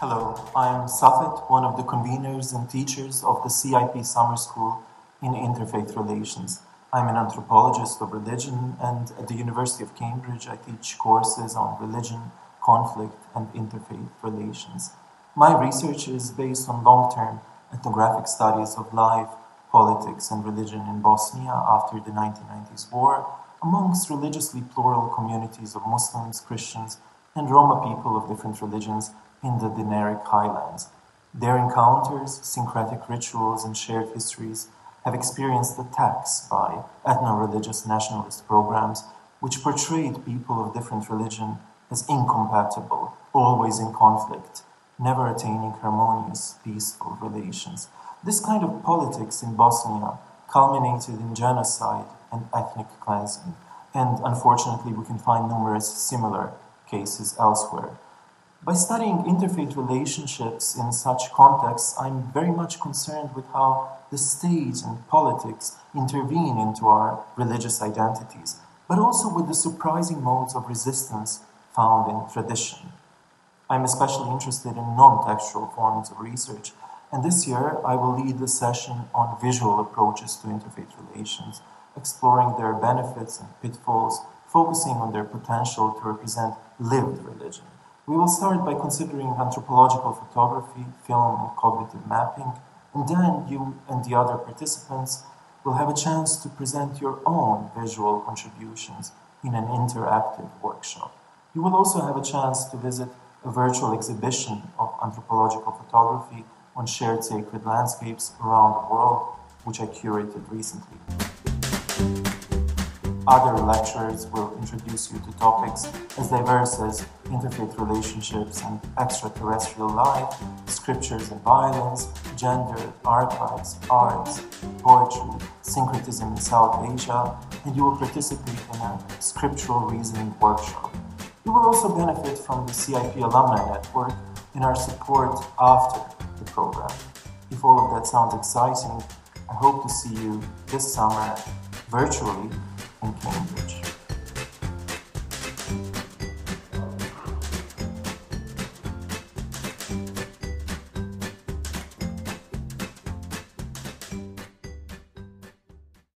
Hello, I'm Safet, one of the conveners and teachers of the CIP Summer School in Interfaith Relations. I'm an anthropologist of religion, and at the University of Cambridge, I teach courses on religion, conflict, and interfaith relations. My research is based on long term ethnographic studies of life, politics, and religion in Bosnia after the 1990s war amongst religiously plural communities of Muslims, Christians, and Roma people of different religions in the Dinaric highlands. Their encounters, syncretic rituals, and shared histories have experienced attacks by ethno religious nationalist programs which portrayed people of different religion as incompatible, always in conflict, never attaining harmonious, peaceful relations. This kind of politics in Bosnia culminated in genocide and ethnic cleansing, and unfortunately, we can find numerous similar cases elsewhere. By studying interfaith relationships in such contexts, I'm very much concerned with how the state and politics intervene into our religious identities, but also with the surprising modes of resistance found in tradition. I'm especially interested in non textual forms of research, and this year I will lead a session on visual approaches to interfaith relations, exploring their benefits and pitfalls, focusing on their potential to represent lived religion. We will start by considering anthropological photography, film, and cognitive mapping, and then you and the other participants will have a chance to present your own visual contributions in an interactive workshop. You will also have a chance to visit a virtual exhibition of anthropological photography on shared sacred landscapes around the world, which I curated recently. Other lecturers will introduce you to topics as diverse as interfaith relationships and extraterrestrial life, scriptures and violence, gender, archives, arts, poetry, syncretism in South Asia, and you will participate in a scriptural reasoning workshop. You will also benefit from the CIP Alumni Network and our support after the program. If all of that sounds exciting, I hope to see you this summer virtually погодите